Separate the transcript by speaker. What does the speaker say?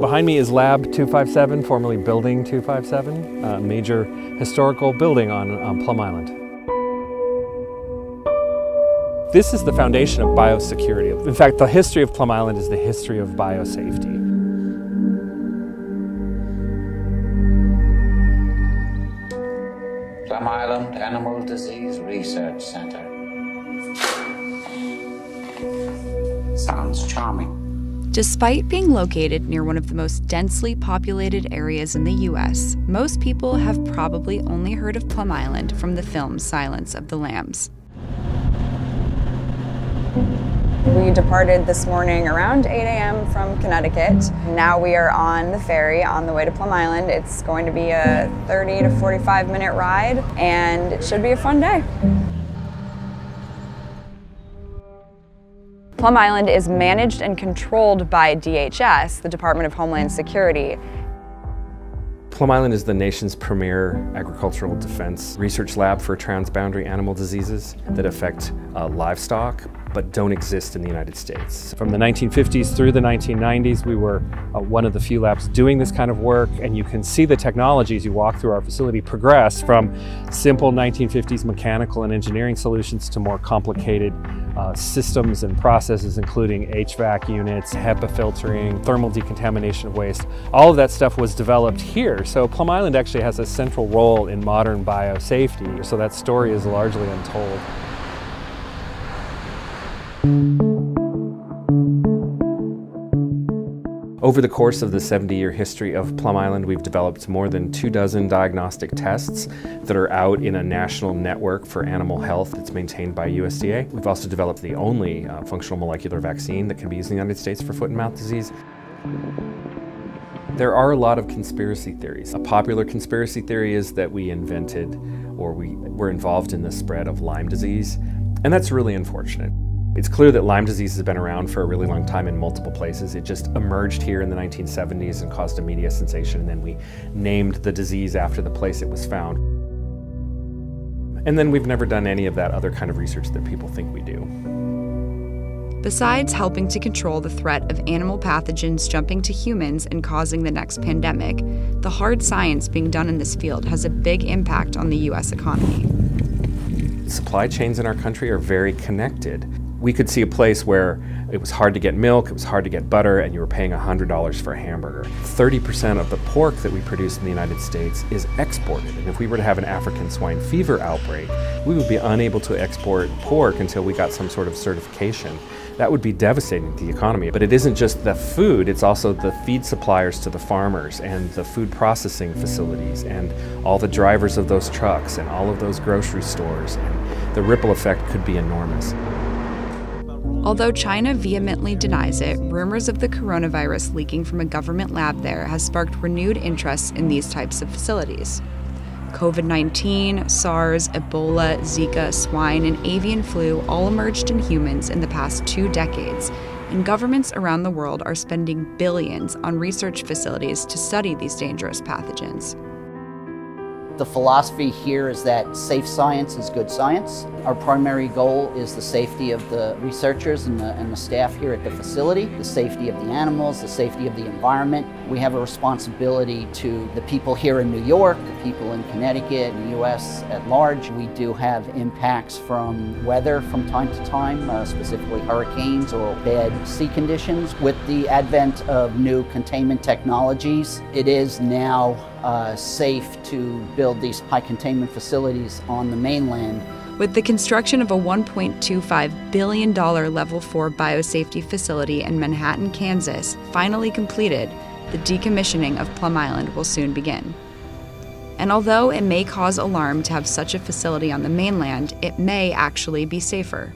Speaker 1: behind me is Lab 257, formerly Building 257, a uh, major historical building on, on Plum Island. This is the foundation of biosecurity. In fact, the history of Plum Island is the history of biosafety.
Speaker 2: Plum Island Animal Disease Research Center. Sounds charming.
Speaker 3: Despite being located near one of the most densely populated areas in the U.S., most people have probably only heard of Plum Island from the film Silence of the Lambs.
Speaker 4: We departed this morning around 8 a.m. from Connecticut. Now we are on the ferry on the way to Plum Island. It's going to be a 30 to 45 minute ride and it should be a fun day. Plum Island is managed and controlled by DHS, the Department of Homeland Security.
Speaker 1: Plum Island is the nation's premier agricultural defense research lab for transboundary animal diseases that affect uh, livestock, but don't exist in the United States. From the 1950s through the 1990s, we were uh, one of the few labs doing this kind of work, and you can see the technology as you walk through our facility progress from simple 1950s mechanical and engineering solutions to more complicated uh, systems and processes, including HVAC units, HEPA filtering, thermal decontamination of waste. All of that stuff was developed here. So Plum Island actually has a central role in modern biosafety. So that story is largely untold. Over the course of the 70-year history of Plum Island, we've developed more than two dozen diagnostic tests that are out in a national network for animal health that's maintained by USDA. We've also developed the only uh, functional molecular vaccine that can be used in the United States for foot and mouth disease. There are a lot of conspiracy theories. A popular conspiracy theory is that we invented or we were involved in the spread of Lyme disease, and that's really unfortunate. It's clear that Lyme disease has been around for a really long time in multiple places. It just emerged here in the 1970s and caused a media sensation, and then we named the disease after the place it was found. And then we've never done any of that other kind of research that people think we do.
Speaker 3: Besides helping to control the threat of animal pathogens jumping to humans and causing the next pandemic, the hard science being done in this field has a big impact on the U.S. economy.
Speaker 1: Supply chains in our country are very connected we could see a place where it was hard to get milk, it was hard to get butter, and you were paying $100 for a hamburger. 30% of the pork that we produce in the United States is exported. And if we were to have an African swine fever outbreak, we would be unable to export pork until we got some sort of certification. That would be devastating to the economy. But it isn't just the food, it's also the feed suppliers to the farmers and the food processing facilities and all the drivers of those trucks and all of those grocery stores. And the ripple effect could be enormous.
Speaker 3: Although China vehemently denies it, rumors of the coronavirus leaking from a government lab there has sparked renewed interest in these types of facilities. COVID 19, SARS, Ebola, Zika, swine, and avian flu all emerged in humans in the past two decades, and governments around the world are spending billions on research facilities to study these dangerous pathogens.
Speaker 5: The philosophy here is that safe science is good science. Our primary goal is the safety of the researchers and the, and the, staff here at the facility, the safety of the animals, the safety of the environment. We have a responsibility to the people here in New York, the people in Connecticut, the U.S. at large. We do have impacts from weather from time to time, uh, specifically hurricanes or bad sea conditions. With the advent of new containment technologies, it is now uh, safe to build these high containment facilities on the mainland.
Speaker 3: With the construction of a $1.25 billion Level 4 biosafety facility in Manhattan, Kansas, finally completed, the decommissioning of Plum Island will soon begin. And although it may cause alarm to have such a facility on the mainland, it may actually be safer.